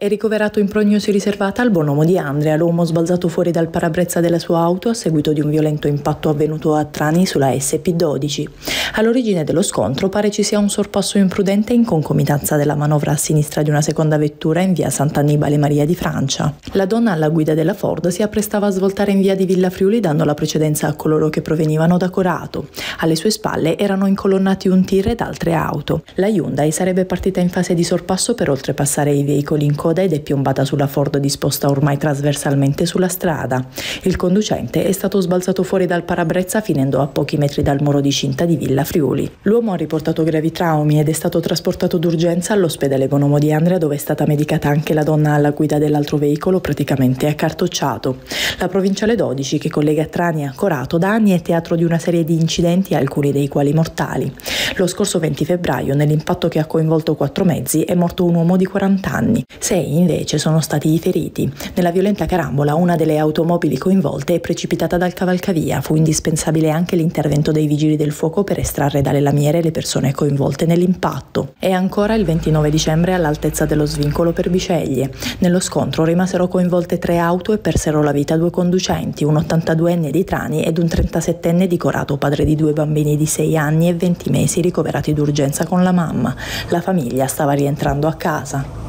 È ricoverato in prognosi riservata al buon uomo di Andrea, l'uomo sbalzato fuori dal parabrezza della sua auto a seguito di un violento impatto avvenuto a Trani sulla SP12. All'origine dello scontro pare ci sia un sorpasso imprudente in concomitanza della manovra a sinistra di una seconda vettura in via Sant'Annibale Maria di Francia. La donna alla guida della Ford si apprestava a svoltare in via di Villa Friuli dando la precedenza a coloro che provenivano da Corato. Alle sue spalle erano incolonnati un tir ed altre auto. La Hyundai sarebbe partita in fase di sorpasso per oltrepassare i veicoli in coda coda ed è piombata sulla Ford disposta ormai trasversalmente sulla strada. Il conducente è stato sbalzato fuori dal parabrezza finendo a pochi metri dal muro di cinta di Villa Friuli. L'uomo ha riportato gravi traumi ed è stato trasportato d'urgenza all'ospedale Bonomo di Andrea dove è stata medicata anche la donna alla guida dell'altro veicolo praticamente accartocciato. La provinciale 12 che collega Trani a Corato da anni è teatro di una serie di incidenti alcuni dei quali mortali. Lo scorso 20 febbraio nell'impatto che ha coinvolto quattro mezzi è morto un uomo di 40 anni. Sei sei invece sono stati i feriti. Nella violenta carambola una delle automobili coinvolte è precipitata dal cavalcavia. Fu indispensabile anche l'intervento dei vigili del fuoco per estrarre dalle lamiere le persone coinvolte nell'impatto. E ancora il 29 dicembre all'altezza dello svincolo per Biceglie. Nello scontro rimasero coinvolte tre auto e persero la vita due conducenti, un 82enne di Trani ed un 37enne di Corato, padre di due bambini di 6 anni e 20 mesi ricoverati d'urgenza con la mamma. La famiglia stava rientrando a casa.